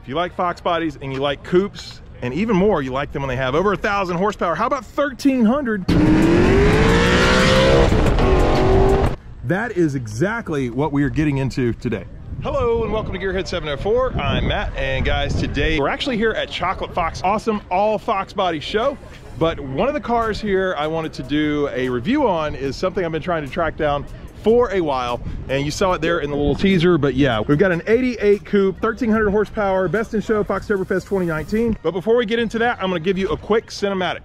If you like Fox bodies and you like coupes, and even more, you like them when they have over a thousand horsepower. How about 1300? That is exactly what we are getting into today. Hello and welcome to Gearhead 704. I'm Matt and guys, today we're actually here at Chocolate Fox Awesome All Fox Body Show. But one of the cars here I wanted to do a review on is something I've been trying to track down for a while and you saw it there in the little teaser but yeah. We've got an 88 coupe 1300 horsepower best in show fox Fest 2019 but before we get into that i'm to give you a quick cinematic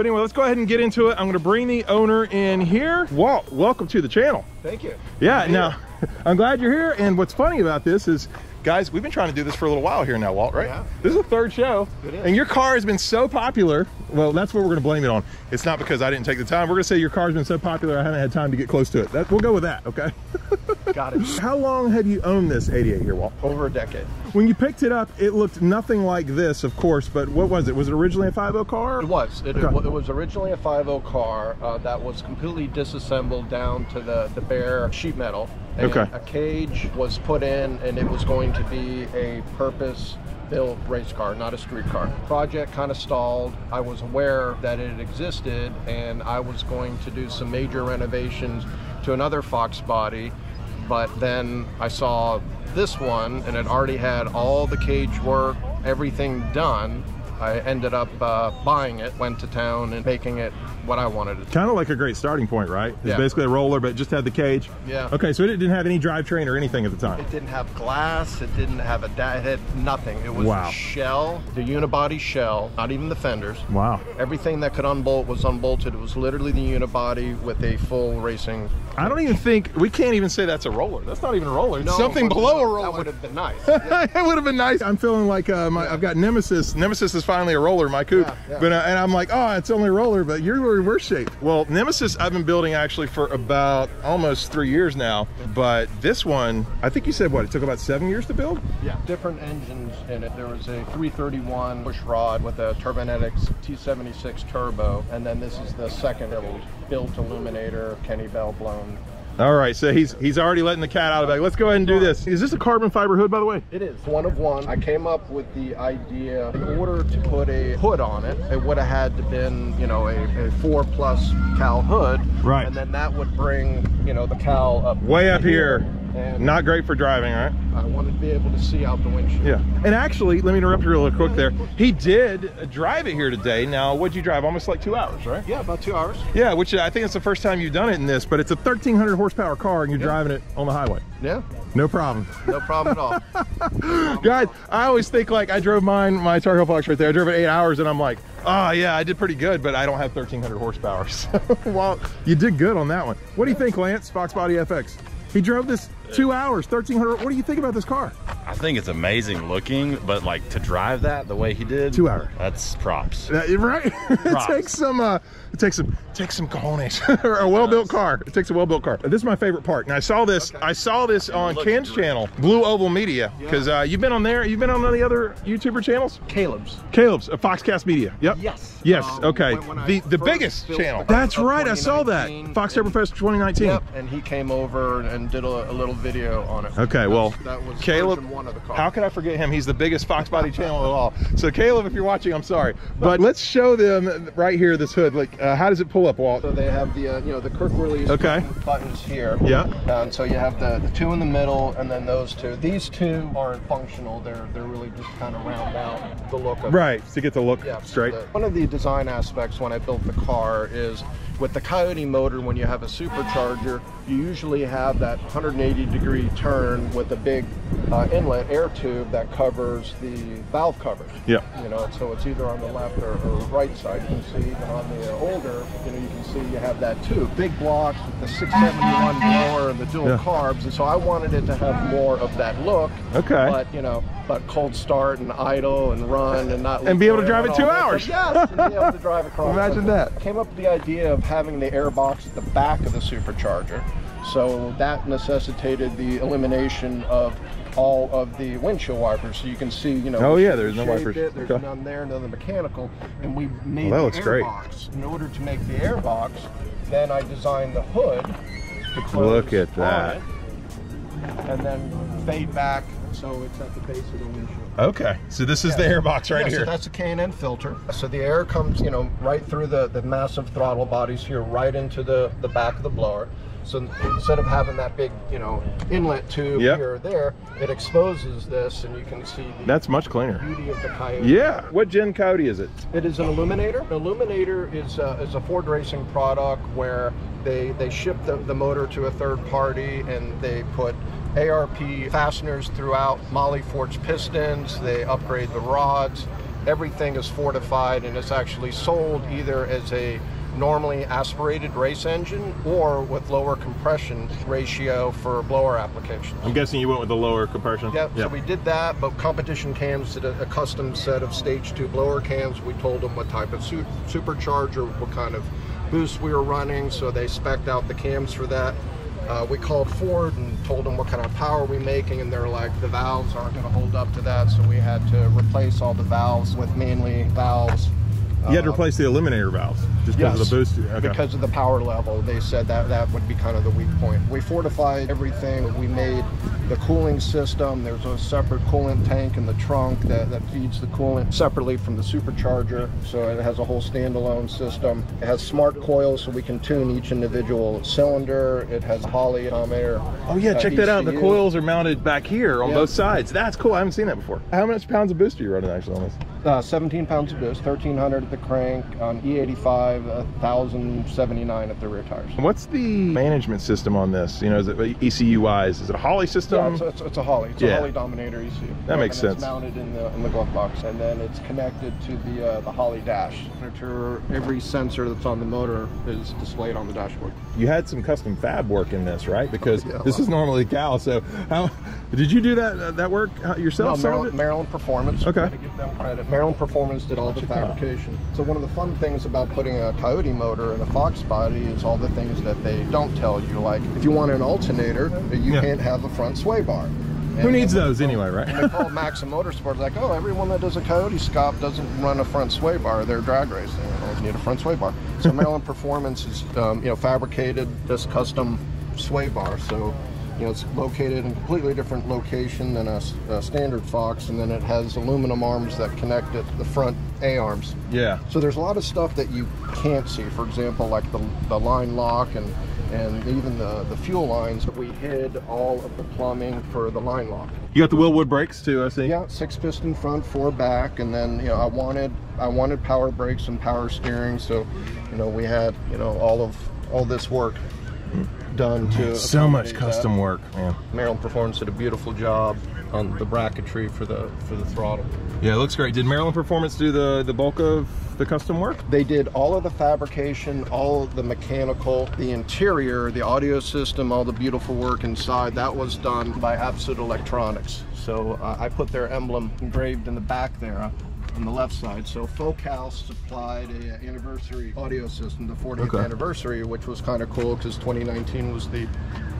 But anyway, let's go ahead and get into it. I'm gonna bring the owner in here. Walt, welcome to the channel. Thank you. Yeah, now, I'm glad you're here. And what's funny about this is, guys, we've been trying to do this for a little while here now, Walt, right? Yeah. This is the third show. It is. And your car has been so popular. Well, that's what we're gonna blame it on. It's not because I didn't take the time. We're gonna say your car's been so popular, I haven't had time to get close to it. That, we'll go with that, okay? Got it. How long have you owned this 88 here, Walt? Over a decade. When you picked it up, it looked nothing like this, of course, but what was it? Was it originally a 50 car? It was. It, Okay. it was originally a 5.0 car uh, that was completely disassembled down to the, the bare sheet metal. And Okay. A cage was put in, and it was going to be a purpose built race car, not a street car. Project kind of stalled. I was aware that it existed, and I was going to do some major renovations to another Fox body. But then I saw this one, and it already had all the cage work, everything done. I ended up uh, buying it, went to town, and making it what I wanted it to. Kind of like a great starting point, right? It's Yeah. basically a roller, but it just had the cage. Yeah. Okay, so it didn't have any drivetrain or anything at the time. It didn't have glass. It didn't have a. It had nothing. It was Wow. a shell, the unibody shell, not even the fenders. Wow. Everything that could unbolt was unbolted. It was literally the unibody with a full racing. I don't even think, we can't even say that's a roller. That's not even a roller. It's No, something below a roller. That would have been nice. Yeah. it would have been nice. I'm feeling like uh, my, I've got Nemesis. Nemesis is finally a roller, my coupe. Yeah, yeah. But uh, and I'm like, oh, it's only a roller, but you're in worse shape. Well, Nemesis, I've been building actually for about almost three years now. But this one, I think you said what? It took about seven years to build. Yeah, different engines in it. There was a 331 push rod with a Turbonetics T76 turbo, and then this is the second build, built Aluminator, Kenne Bell blown. All right, so he's he's already letting the cat out of the bag. Let's go ahead and do this. Is this a carbon fiber hood, by the way? It is one of one. I came up with the idea in order to put a hood on it, it would have had to been, you know, a, a four plus cowl hood. Right. And then that would bring, you know, the cowl up Way up here. And Not great for driving, right? I wanted to be able to see out the windshield. Yeah. And actually, let me interrupt you real quick there. He did drive it here today. Now, what'd you drive? Almost like two hours, right? Yeah, about two hours. Yeah, which uh, I think it's the first time you've done it in this, but it's a 1300 horsepower car and you're driving it on the highway. Yeah, No problem. no problem at all. Guys, I always think like I drove mine, my Tar Heel Fox right there. I drove it eight hours and I'm like, oh yeah, I did pretty good, but I don't have 1300 horsepower. So, well, you did good on that one. What do you think, Lance? Fox Body FX. He drove this two hours, 1300. What do you think about this car? I think it's amazing looking, but like to drive that the way he did, Two hours. That's props. Uh, right? it takes some, uh, it takes some, takes some cojones. or a well-built car. It takes a well-built car. This is my favorite part. And I saw this, I saw this on Ken's great. channel, Blue Oval Media, because uh, you've been on there. You've been on any other YouTuber channels? Caleb's. Caleb's, uh, Foxcast Media. Yep. Yes. Yes. Um, okay. when- when the the biggest channel. the- That's right. I saw that. 2019, Fox and- Fest 2019. Yep, and he came over and did a, a little video on it. Okay, well, that was Caleb, one of the car. how can I forget him? He's the biggest Fox Body channel of all. So Caleb, if you're watching, I'm sorry, but let's show them right here this hood. Like, uh, how does it pull up, Walt? So they have the uh, you know the Kirk release Okay. buttons here. Yeah. And so you have the, the two in the middle, and then those two. These two aren't functional. They're they're really just kind of round out the look of Right, to get the look Yeah, straight. the- one of the design aspects when I built the car is with the Coyote motor, when you have a supercharger, you usually have that 180 degree turn with a big uh, inlet air tube that covers the valve covers. Yeah. You know, so it's either on the left or, or right side. You can see even on the older, you know, you can see you have that too. Big blocks with the 671 blower and the dual Yeah. carbs, and so I wanted it to have more of that look. Okay. But you know, but cold start and idle and run and not And be able to drive it two hours. stuff. Yes, and be able to drive across. Imagine that. Came up with the idea of having the air box at the back of the supercharger. So that necessitated the elimination of all of the windshield wipers. So you can see, you know, Oh, yeah, there's no wipers. It, there's Okay. none there, none the mechanical, and we made Well, that the looks air great. box. In order to make the air box, then I designed the hood to close Look at that. it, and then fade back so it's at the base of the windshield. Okay, so this is the Yeah. air box right Yeah, here. So that's a K&N filter. So the air comes, you know, right through the, the massive throttle bodies here, right into the, the back of the blower. So instead of having that big, you know, inlet tube Yep. here or there, it exposes this and you can see the That's much cleaner. beauty of the Coyote. Yeah. What Gen Coyote is it? It is an Aluminator. An Aluminator is a, is a Ford racing product where they they ship the, the motor to a third party and they put ARP fasteners throughout, Mahle forged pistons. They upgrade the rods. Everything is fortified and it's actually sold either as a normally aspirated race engine or with lower compression ratio for blower applications. I'm guessing you went with the lower compression. Yep, so we did that, but competition cams did a, a custom set of stage two blower cams. We told them what type of su- supercharger, what kind of boost we were running, so they spec'd out the cams for that. Uh, we called Ford and told them what kind of power we making, and they're like, the valves aren't going to hold up to that, so we had to replace all the valves with Manley valves. You had to replace the Aluminator valves just because of the boost. Okay. because of the power level, they said that that would be kind of the weak point. We fortified everything. We made the cooling system. There's a separate coolant tank in the trunk that, that feeds the coolant separately from the supercharger. So it has a whole standalone system. It has smart coils so we can tune each individual cylinder. It has Holley atometer. oh yeah, uh, check that out. The coils are mounted back here on Yeah. both sides. That's cool. I haven't seen that before. How much pounds of boost are you running actually on this? Uh, 17 pounds of boost, 1300 at the crank, on E85, 1079 at the rear tires. What's the management system on this? You know, is it ECU wise? Is it a Holley Yeah, system? it's, it's, it's a Holley. It's Yeah. a Holley Dominator ECU. That makes sense. It's mounted in the in the glove box, and then it's connected to the uh, the Holley dash. Every sensor that's on the motor is displayed on the dashboard. you had some custom fab work in this, right? Because Yeah, this is normally cowl. So how did you do that uh, that work uh, yourself? No, Maryland. Maryland Performance. Okay. Give them credit. Maryland Performance did all the Check it out. fabrication. So one of the fun things about putting a Coyote motor in a Fox body is all the things that they don't tell you. Like if you want an alternator, you Yeah. can't have a front sway bar. Who needs and- those anyway, And right? they call Maximum Motorsports. Like, oh, everyone that does a Coyote swap doesn't run a front sway bar. They're drag racing. They always need a front sway bar. So Maryland Performance is, um, you know, fabricated this custom sway bar. So, you know, it's located in a completely different location than a standard Fox, and then it has aluminum arms that connect it, the front A arms. yeah. So there's a lot of stuff that you can't see. For example, like the, the line lock and and even the, the fuel lines. We hid all of the plumbing for the line lock. You got the Wilwood brakes too, I see. Yeah, six piston front, four back, and then you know I wanted I wanted power brakes and power steering, so you know we had you know all of all this work done to So much custom that. work, man. Maryland Performance did a beautiful job on the bracketry for the for the throttle. Yeah, it looks great. Did Maryland Performance do the the bulk of the custom work? They did all of the fabrication, all of the mechanical, the interior, the audio system, all the beautiful work inside. That was done by Absolute Electronics. So uh, I put their emblem engraved in the back there on the left side. So Focal supplied a uh, anniversary audio system, the 40th Okay. anniversary, which was kind of cool because 2019 was the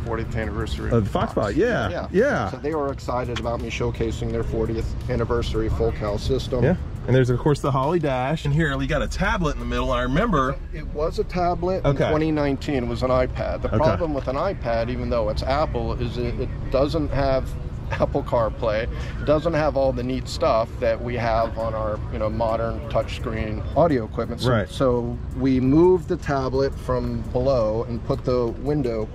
40th anniversary Of the Foxbot, yeah, yeah. So they were excited about me showcasing their 40th anniversary Focal system. Yeah. And there's of course the Holley Dash. And here we got a tablet in the middle. And I remember, It was a tablet in Okay. 2019. It was an iPad. The Okay. problem with an iPad, even though it's Apple, is it, it doesn't have Apple CarPlay. It doesn't have all the neat stuff that we have on our, you know, modern touchscreen audio equipment. So, Right. so we moved the tablet from below and put the window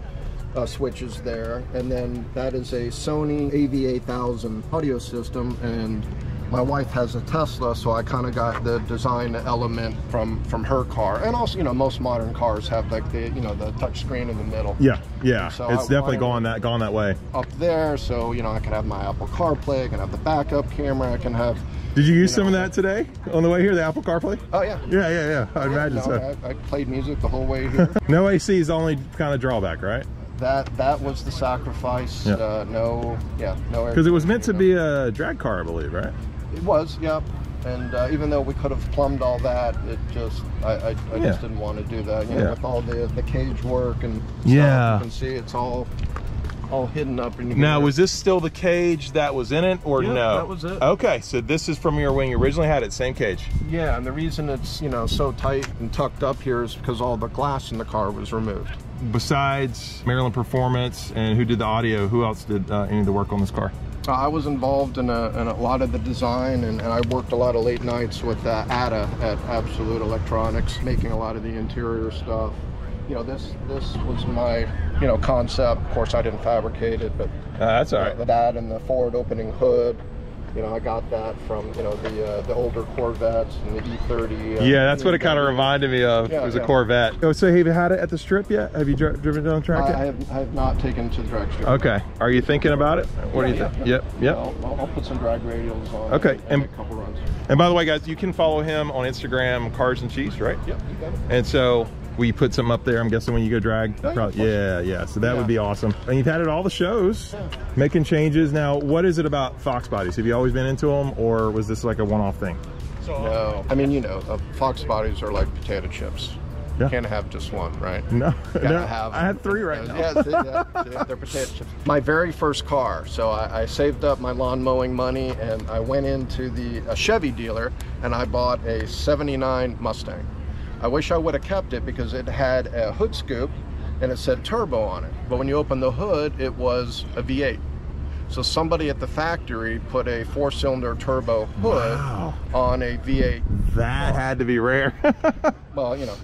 uh, switches there, and then that is a Sony AV8000 audio system, and my wife has a Tesla, so I kind of got the design element from from her car, and also you know most modern cars have like the you know the touch screen in the middle. yeah, yeah, So it's I definitely gone that gone that way. Up there, so you know I can have my Apple CarPlay, I can have the backup camera, I can have. Did you use You some of that today on the way here, the Apple CarPlay? Oh yeah. Yeah, yeah, yeah. I imagine No, so. I, I played music the whole way here. No AC is the only kind of drawback, right? that that was the sacrifice. Yeah. Uh, no, yeah, no. air. Because it was meant to conditioning, be a drag car, I believe, right? It was, yeah. And uh, even though we could have plumbed all that, it just I, I, I Yeah. just didn't want to do that. You know, with all the the cage work and stuff, Yeah. you can see it's all all hidden up in here. Now, was this still the cage that was in it, or Yeah, no? that was it. Okay, so this is from your wing. you originally had it, same cage. yeah, and the reason it's you know so tight and tucked up here is because all the glass in the car was removed. Besides Maryland Performance and who did the audio, who else did uh, any of the work on this car? Uh, I was involved in a, in a lot of the design, and, and I worked a lot of late nights with uh, Ada at Absolute Electronics, making a lot of the interior stuff. You know, this this was my you know concept. Of course, I didn't fabricate it, but Uh, that's all right. uh, that and the forward opening hood. You know, I got that from you know the uh, the older Corvettes and the E30. Uh, Yeah, that's what it kind of reminded me of. Yeah, it was a. Corvette. Oh, so have you had it at the strip yet? Have you dri- driven down the track I, yet? I have, I have not taken it to the drag strip. Okay. Are you thinking about it? What do you think? yeah. Yep. Yep. I'll, I'll, I'll put some drag radials on. Okay, and, and- a couple runs. And by the way, guys, you can follow him on Instagram, Cars and Cheese, right? Yep, you got it. And so we put some up there. I'm guessing when you go drag, Oh, yeah, probably, yeah, yeah. So that Yeah. would be awesome. And you've had it at all the shows, making changes. Now, what is it about Fox bodies? Have you always been into them, or was this like a one-off thing? No, I mean you know, uh, fox bodies are like potato chips. Yeah. You can't have just one, right? No, Gotta no. have I had three right Uh, now. Yeah, see, yeah, they're potato chips. My very first car. So I, I saved up my lawn mowing money and I went into the a Chevy dealer and I bought a '79 Mustang. I wish I would have kept it because it had a hood scoop and it said turbo on it. But when you open the hood, it was a V8. So somebody at the factory put a four-cylinder turbo hood Wow. on a V8 That had to be rare. well, you know,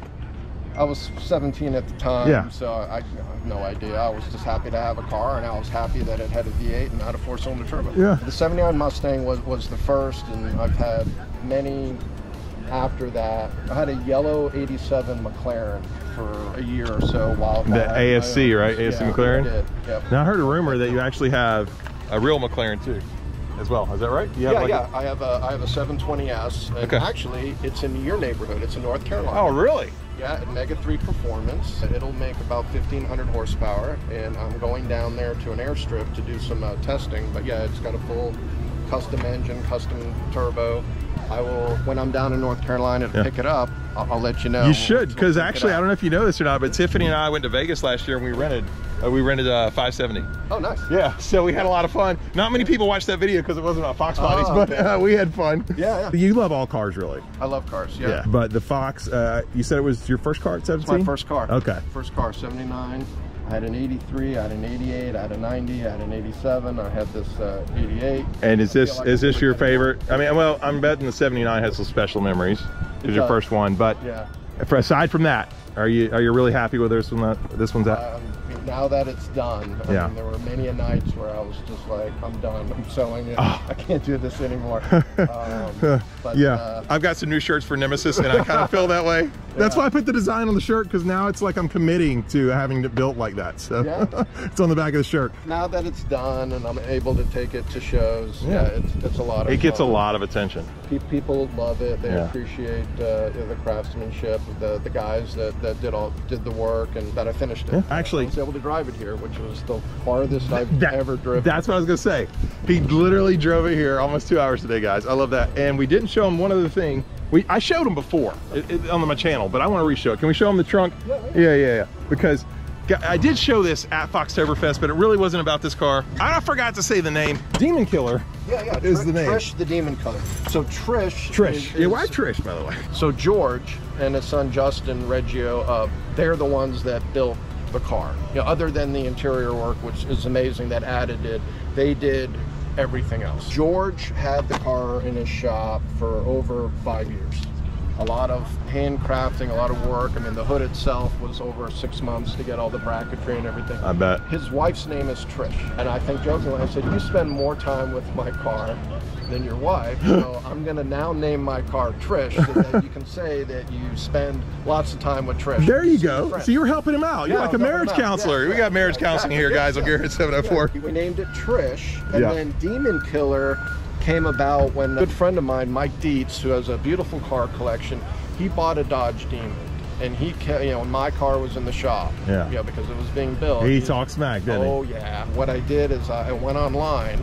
I was 17 at the time, Yeah. so I, I have no idea. I was just happy to have a car, and I was happy that it had a V8 and not a four-cylinder turbo. Yeah. The 79 Mustang was was the first, and I've had many after that. I had a yellow 87 McLaren for a year or so while The I had my ASC, right? ASC Yeah, McLaren? I did. Yep. now I heard a rumor that you actually have a real McLaren too, as well. Is that right? You have Yeah, like yeah. I have a I have a 720S, and Okay. actually, it's in your neighborhood. It's in North Carolina. Oh, really? Yeah, Mega 3 Performance. It'll make about 1,500 horsepower, and I'm going down there to an airstrip to do some uh, testing. But yeah, it's got a full custom engine, custom turbo. I will, when I'm down in North Carolina to Yeah. pick it up, I'll, I'll let you know. You should, We'll because actually, I don't know if you know this or not, but Tiffany and I went to Vegas last year and we rented, uh, we rented a 570. Oh, nice. Yeah, so we had a lot of fun. Not many people watched that video because it wasn't about Fox bodies, Oh, but uh, we had fun. Yeah, yeah. You love all cars, really. I love cars. Yeah. Yeah. But the Fox, uh, you said it was your first car at It's 17? my first car. Okay. First car, 79. I had an 83, I had an 88, I had a 90, I had an 87, I had this uh, 88. And is this like is this your favorite? I mean, well, I'm betting the 79 has some special memories. It was your first one, but Yeah. for, aside from that, are you are you really happy with this one? That this one's at? Um, now that it's done, I Yeah. mean, there were many a nights where I was just like, I'm done. I'm selling it. Oh. I can't do this anymore. Um, but, yeah, uh, I've got some new shirts for Nemesis, and I kind of feel that way. That's Yeah. why I put the design on the shirt because now it's like I'm committing to having it built like that. So Yeah. it's on the back of the shirt. now that it's done and I'm able to take it to shows, Yeah. yeah, it's, it's a lot of It gets a lot of attention. People love it. They appreciate uh, the craftsmanship, the the guys that, that did all did the work and that I finished it. Yeah, actually- I was able to drive it here, which was the farthest I've That- ever driven. That's what I was gonna say. He literally drove it here almost two hours today, guys. I love that. And we didn't show him one other thing. We I showed him before it, it- on my channel, but I want to re-show it. Can we show him the trunk? Yeah, yeah, yeah, yeah. Because I did show this at Foxtoberfest, but it really wasn't about this car. I forgot to say the name. Demon Killer. Yeah, yeah. Is Tr- the name. Trish the Demon Killer. So Trish. Trish. is- yeah, why Trish, by the way? So George and his son Justin Reggio, uh, they're the ones that built the car. You know, other than the interior work, which is amazing that Ada did, they did everything else. George had the car in his shop for over five years. A lot of handcrafting, a lot of work. I mean, the hood itself was over six months to get all the bracketry and everything. I bet. His wife's name is Trish, and I think jokingly I said, "You spend more time with my car than your wife, so I'm gonna now name my car Trish, so that you can say that you spend lots of time with Trish." There you go. So you were helping him out. You're Yeah, like a I was helping marriage counselor. Yeah, we yeah, got marriage counseling here, guys, on Gearhead 704. We named it Trish, and then Demon Killer came about when a good friend of mine, Mike Dietz, who has a beautiful car collection, he bought a Dodge Demon. And he, you know, my car was in the shop. Yeah. You know, because it was being built. He talked smack, didn't Oh yeah. What I did is I went online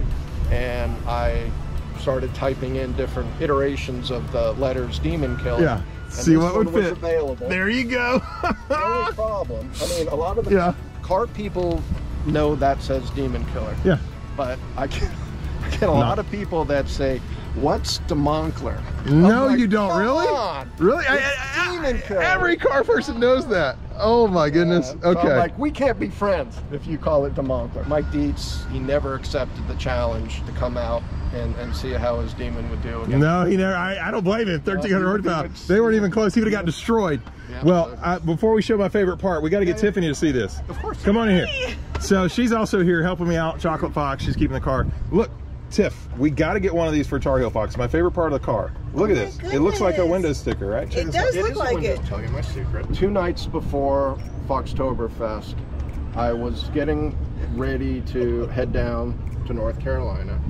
and I started typing in different iterations of the letters Demon Killer. Yeah. And See what would was fit. available. There you go. The only problem, I mean, a lot of the Yeah. car people know that says Demon Killer, yeah. but I get, I get a lot of people that say, "What's the Moncler?" No, like, you don't. "Come Really? on." Really? I- It's I- I- every car person knows that. Oh my goodness. Yeah, so I'm okay. like, we can't be friends if you call it the Moncler. Mike Dietz, he never accepted the challenge to come out and, and see how his demon would do again. No, he never. I, I don't blame him. Thirteen hundred he horsepower. good. They weren't even close. He would have got destroyed. Yeah, well, I, before we show my favorite part, we got to get Tiffany to see this. Of course. Come on in here. So she's also here helping me out. Chocolate Fox. She's keeping the car. Look, Tiff, we got to get one of these for Tar Heel Fox. My favorite part of the car. Look Oh at my this. It looks like a window sticker, right? Check It this out. does It look is a like window. it. Tell you my secret. Two nights before Foxtoberfest, I was getting ready to head down to North Carolina,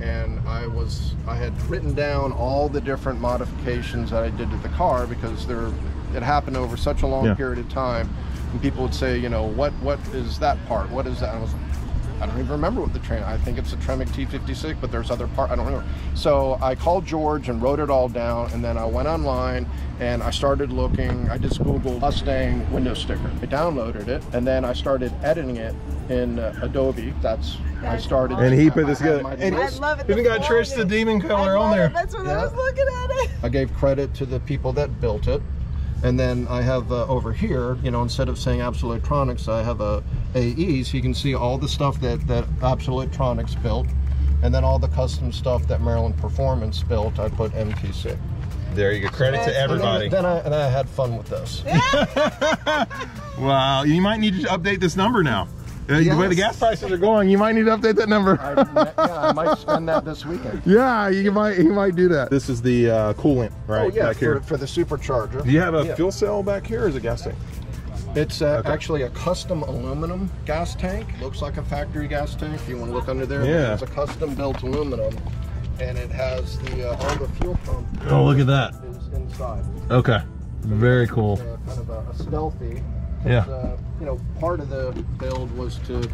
and I was I had written down all the different modifications that I did to the car because there it happened over such a long Yeah. period of time, and people would say, you know, what what is that part? What is that? And I was like, I don't even remember what the train. I think it's a Tremec T56, but there's other part. I don't remember. So I called George and wrote it all down, and then I went online and I started looking. I just googled Mustang window sticker. I downloaded it, and then I started editing it in uh, Adobe. That's I started. And he put this I had together. my And I love it. Even the got Trish the. Demon I Killer on there. it. That's what Yeah. I was looking at it. I gave credit to the people that built it. And then I have uh, over here, you know, instead of saying Absolute Electronics, I have a AE, so you can see all the stuff that, that Absolute Electronics built. And then all the custom stuff that Maryland Performance built, I put MTC. There you go. Credit to everybody. And then, then I, and I had fun with this. Wow. You might need to update this number now. Uh, The way the gas prices are going, you might need to update that number. I, yeah, I might spend that this weekend. Yeah, you might you might do that. This is the uh, coolant, right? oh yeah, back here. for, for the supercharger. do you have a Yeah. fuel cell back here, or is it gas tank? It's uh, Okay. actually a custom aluminum gas tank. Looks like a factory gas tank. If you want to look under there, Yeah. it's a custom built aluminum, and it has the uh, all the fuel pump Oh, look at that. is inside. Okay, very cool. Uh, kind of a, a stealthy. Yeah. Uh, you know, part of the build was to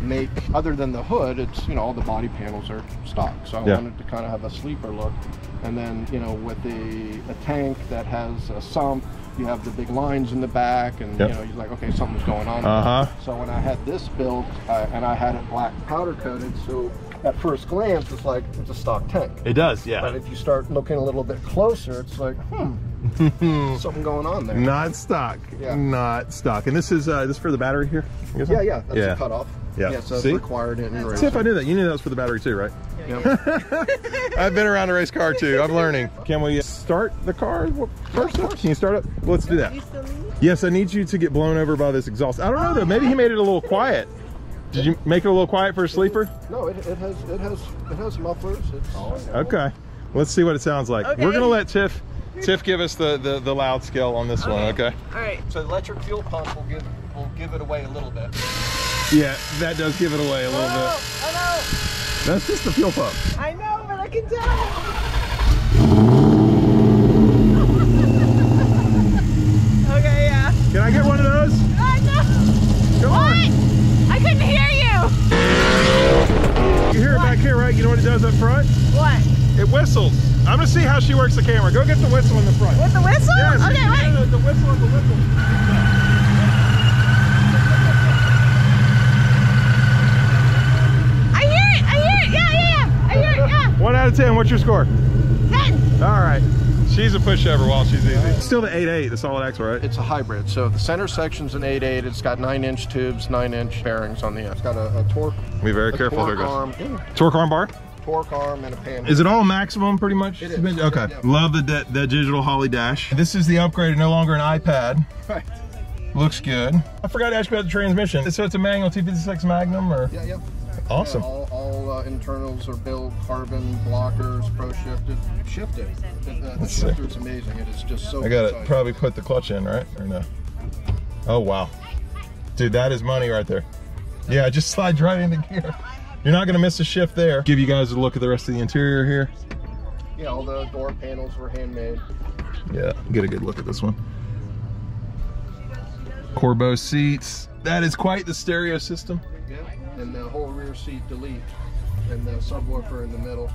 make, other than the hood, it's you know all the body panels are stock. So I Yeah. wanted to kind of have a sleeper look, and then you know with the a tank that has a sump. You have the big lines in the back, and Yep. you know you're like, okay, something's going on. Uh huh. So when I had this built, uh, and I had it black powder coated, so at first glance it's like it's a stock tank. It does, yeah But if you start looking a little bit closer, it's like, hmm, something going on there. Not stock. Yeah. Not stock. And this is uh, this for the battery here. Yeah, yeah, that's Yeah. a cutoff. Yeah. so it's See? required in. Tiff, I knew that. You knew that was for the battery too, right? Yep. I've been around a race car too. I'm learning. Can we start the car first? up? Can you start it? Let's do that. You still need? Yes, I need you to get blown over by this exhaust. I don't know though. Maybe he made it a little quiet. Did you make it a little quiet for a sleeper? no, it, it has it has it has mufflers. It's Okay. Let's see what it sounds like. Okay. We're gonna let Tiff Tiff give us the, the, the loud scale on this one, okay? All right. So the electric fuel pump will give will give it away a little bit. Yeah, that does give it away a little bit. Oh, oh That's just the fuel pump. I know, but I can tell. okay, yeah. Can I get one of those? I know. Come on. I couldn't hear you. You hear it back here, right? You know what it does up front? What? It whistles. I'm gonna see how she works the camera. Go get the whistle in the front. With the whistle? Yes, okay, wait. The, the whistle, the whistle. What's your score? 10. All right. She's a pushover while she's easy. Still the 8.8, the solid axle, right? It's a hybrid. So the center section's an 8.8. It's got 9-inch tubes, 9-inch bearings on the end. It's got a, a torque, Be very a careful. There torque goes. arm, yeah, Torque arm bar? torque arm, and a pan. Is it all maximum pretty much? It is. Okay. Yeah. Love the, the, the digital Holley dash. This is the upgrade, no longer an iPad. Right. Looks good. I forgot to ask you about the transmission. So it's a manual T56 Magnum or? Yeah, yeah. Awesome. Yeah, all uh, internals are built carbon blockers, pro shifted. Shifted. The, the, the Let's see. shifter is amazing. It is just so. I gotta probably put the clutch in, right? Or no? Oh, wow. Dude, that is money right there. Yeah, it just slides right into gear. You're not gonna miss a shift there. Give you guys a look at the rest of the interior here. Yeah, all the door panels were handmade. Yeah, get a good look at this one. Corbeau seats. That is quite the stereo system. Yeah. And the whole rear seat delete, and the subwoofer in the middle.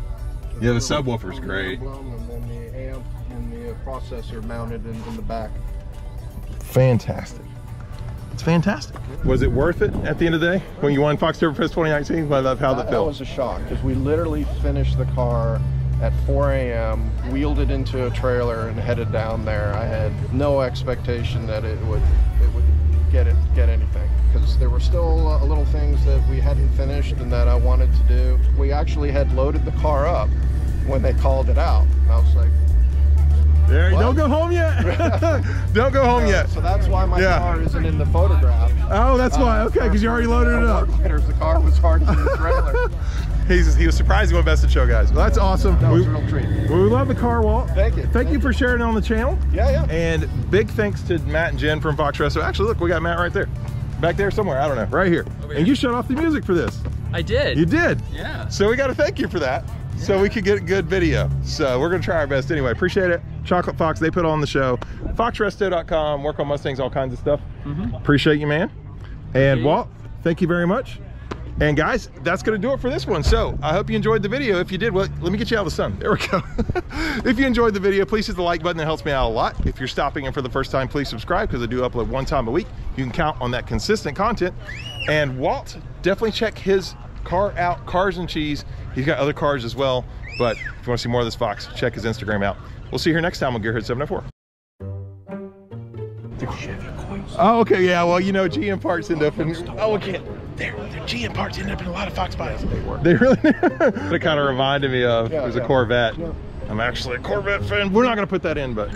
Yeah, the subwoofer's great. And then the amp and the processor mounted in, in the back. Fantastic. It's fantastic. Was it worth it at the end of the day when you won Fox Fest 2019? I love how that that felt. was a shock because we literally finished the car at 4 a.m., wheeled it into a trailer, and headed down there. I had no expectation that it would it would get it get anything because there were still uh, little things that we hadn't finished and that I wanted to do. We actually had loaded the car up when they called it out. And I was like, There, What? don't go home yet. don't go home yet. so that's why my Yeah. car isn't in the photograph. Oh, that's why. Okay, because you already loaded it up. The car was already in the trailer. He's, he was surprised he went best in show, guys. Well, that's awesome. That was we, a real treat. we love the car, Walt. Thank you. Thank, Thank you you. for sharing it on the channel. Yeah, yeah. And big thanks to Matt and Jen from Fox Resto. Actually, look, we got Matt right there. Back there somewhere. I don't know. Right here. And you shut off the music for this. I did. You did. Yeah. So we got to thank you for that. So we could get a good video. So we're going to try our best anyway. Appreciate it. Chocolate Fox, they put on the show. FoxResto.com, work on Mustangs, all kinds of stuff. Mm-hmm. Appreciate you, man. And. Walt, thank you very much. And guys, that's going to do it for this one. So I hope you enjoyed the video. If you did, well, let me get you out of the sun. There we go. if you enjoyed the video, please hit the like button. That helps me out a lot. If you're stopping in for the first time, please subscribe because I do upload one time a week. You can count on that consistent content. And Walt, definitely check his car out, Cars and Cheese. He's got other cars as well. But if you want to see more of this Fox, check his Instagram out. We'll see you here next time on Gearhead 704. Oh, okay, yeah. Well, you know, GM parts end up in. Oh, okay. There, the GM parts end up in a lot of Fox bodies. They were. They really. it kind of reminded me of. Yeah, it was a. Corvette. Yeah. I'm actually a Corvette fan. We're not going to put that in, but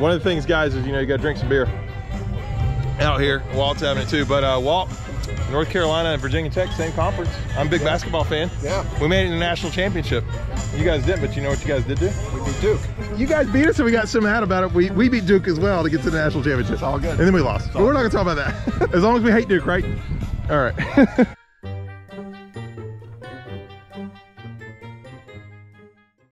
one of the things, guys, is you know you got to drink some beer out here. Walt's having it too, but uh, Walt, North Carolina and Virginia Tech, same conference. I'm a big basketball fan. Yeah. We made it in the national championship. You guys didn't, but you know what you guys did do? We beat Duke. You guys beat us and we got so mad about it. We, we beat Duke as well to get to the national championship. It's all good. And then we lost. But we're not going to talk about that. as long as we hate Duke, right? All right.